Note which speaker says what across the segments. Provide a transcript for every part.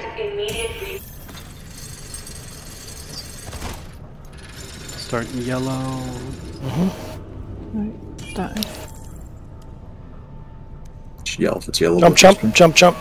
Speaker 1: Demand immediate re-
Speaker 2: Starting yellow. Mm-hmm.
Speaker 3: Right, started.
Speaker 4: Just Yell if it's yellow.
Speaker 5: Jump, jump, jump, jump.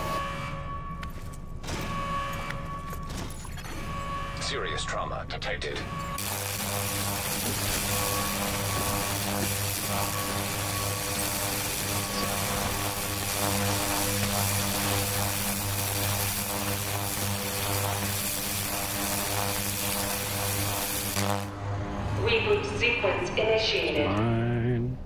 Speaker 1: Reboot sequence initiated.
Speaker 2: Fine.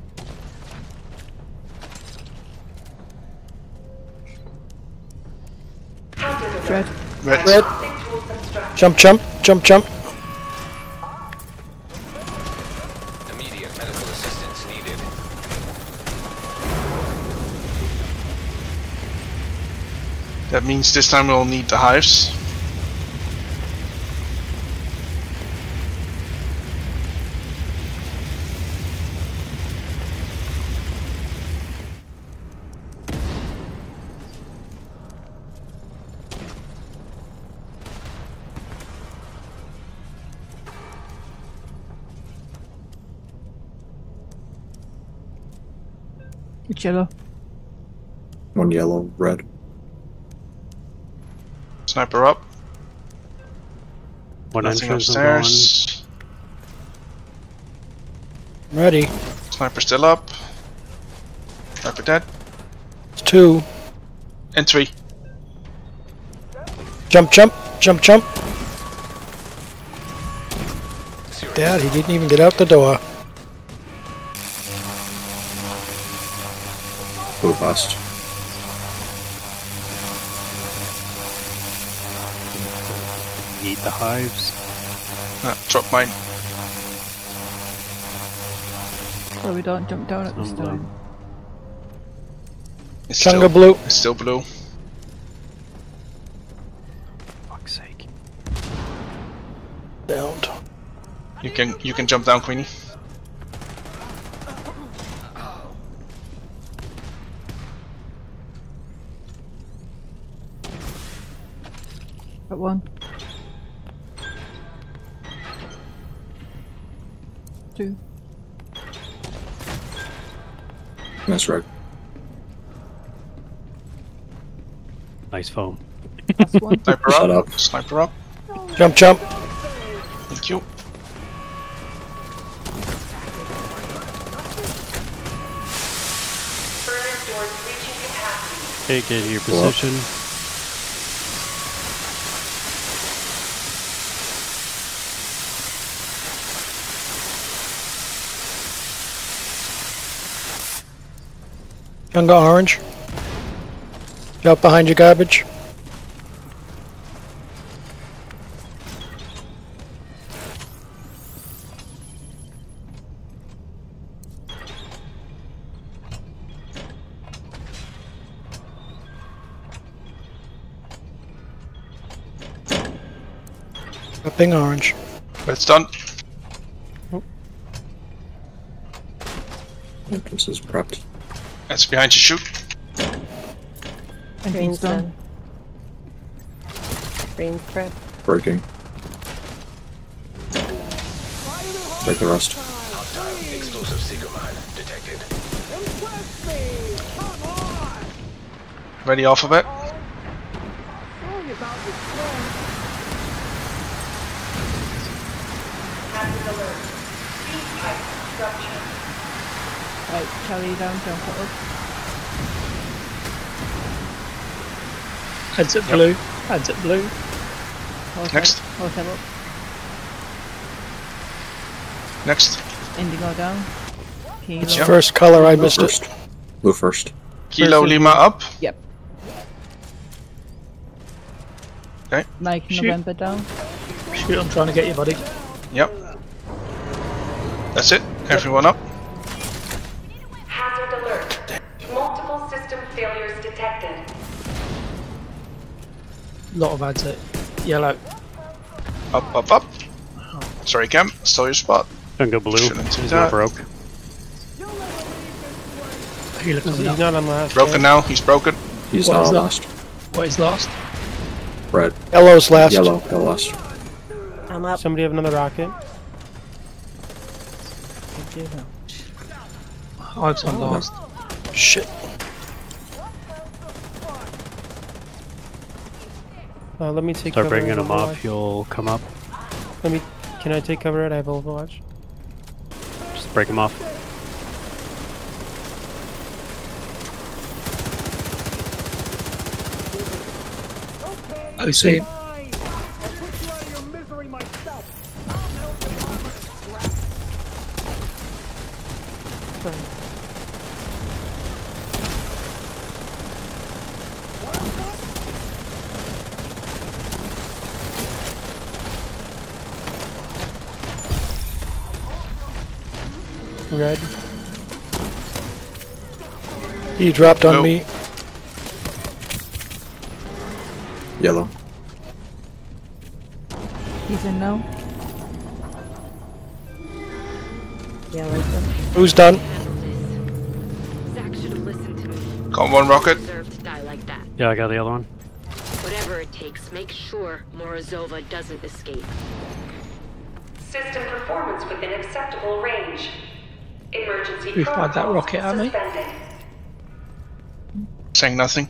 Speaker 3: Red.
Speaker 6: Red.
Speaker 5: Red.
Speaker 1: Six rules obstruction.
Speaker 5: Jump, jump, jump, jump.
Speaker 6: Immediate medical assistance needed.
Speaker 7: That means this time we'll need the hives.
Speaker 3: It's yellow.
Speaker 4: One yellow, red.
Speaker 7: Sniper up.
Speaker 2: One
Speaker 7: Nothing
Speaker 2: entrance is gone.
Speaker 7: upstairs.
Speaker 5: Ready.
Speaker 7: Sniper still up. Sniper dead.
Speaker 5: It's two.
Speaker 7: And three.
Speaker 5: Jump, jump, jump, jump. Dad, he didn't even get out the door.
Speaker 4: Blue bust.
Speaker 2: Eat the hives.
Speaker 7: Ah, drop mine.
Speaker 3: So we don't jump down at this
Speaker 2: Some of
Speaker 3: time.
Speaker 7: It's
Speaker 5: Chunga
Speaker 7: still,
Speaker 5: blue.
Speaker 7: it's still blue.
Speaker 2: Fuck's sake.
Speaker 5: Downed.
Speaker 7: You can you can jump down, Queenie.
Speaker 3: At one. Two.
Speaker 4: That's red.
Speaker 2: Nice foam.
Speaker 3: That's one.
Speaker 7: Sniper
Speaker 4: Shut
Speaker 7: up.
Speaker 4: up.
Speaker 7: Sniper up.
Speaker 5: Jump, jump.
Speaker 7: Thank you.
Speaker 1: Furnace doors reaching capacity.
Speaker 2: Take it your
Speaker 4: Cool.
Speaker 2: position.
Speaker 5: Chunga orange. Jump behind your garbage. Jumping orange.
Speaker 7: Red's done.
Speaker 4: Entrance is prepped.
Speaker 7: That's behind you. Shoot.
Speaker 3: And
Speaker 8: Green's
Speaker 3: he's done.
Speaker 8: Green's prep.
Speaker 4: Breaking. Break the rest.
Speaker 6: hostile explosive seeker mine detected.
Speaker 7: Ready alphabet.
Speaker 1: Hazard alert. Feed pipe obstruction.
Speaker 3: Right, down, jump it up.
Speaker 5: Heads at blue. Heads at blue.
Speaker 3: Horse
Speaker 7: Next.
Speaker 3: Head, horse head up.
Speaker 7: Next.
Speaker 3: Indigo down. Kilo.
Speaker 5: It's first color, I missed it.
Speaker 4: First. Blue first.
Speaker 7: Kilo
Speaker 3: Versus-
Speaker 7: Lima up.
Speaker 3: Yep.
Speaker 7: Okay.
Speaker 3: Mike
Speaker 5: Shoot.
Speaker 3: November down.
Speaker 5: Shoot, I'm trying to get you, buddy.
Speaker 7: Yep. That's it. Everyone up.
Speaker 1: Hazard alert. Multiple system failures detected.
Speaker 5: Lot of ads at yellow.
Speaker 7: Up, up, up. Sorry, Cam. Stole your spot.
Speaker 2: Chunga blue.
Speaker 7: Shouldn't do
Speaker 2: He's not broke.
Speaker 5: He's, he's not on the
Speaker 7: Broken now. He's broken.
Speaker 4: He's lost.
Speaker 5: What
Speaker 4: not
Speaker 5: is
Speaker 4: on last.
Speaker 5: What is last?
Speaker 4: Red.
Speaker 5: Yellow's last.
Speaker 4: Yellow. Yellow last.
Speaker 8: I'm up.
Speaker 9: Somebody have another rocket?
Speaker 3: Thank you.
Speaker 10: Oh, it's on last.
Speaker 5: Shit.
Speaker 9: Uh, let me take
Speaker 2: Start
Speaker 9: cover.
Speaker 2: bringing
Speaker 9: at
Speaker 2: them up.
Speaker 9: Overwatch.
Speaker 2: You'll come up.
Speaker 9: Let me. Can I take cover at I have Overwatch?
Speaker 2: Just break them off.
Speaker 10: I see.
Speaker 9: Red.
Speaker 5: He dropped on
Speaker 7: Nope.
Speaker 5: me.
Speaker 4: Yellow.
Speaker 3: He's in no.
Speaker 8: Yellow's up.
Speaker 5: Who's done?
Speaker 11: Zach should have listened to me.
Speaker 7: Got one rocket.
Speaker 11: Deserve to die like that.
Speaker 2: Yeah, I got the other one.
Speaker 11: Whatever it takes, make sure Morozova doesn't escape.
Speaker 1: System performance within acceptable range. Emergency
Speaker 10: We fired that rocket at me.
Speaker 1: suspended.
Speaker 7: Saying nothing.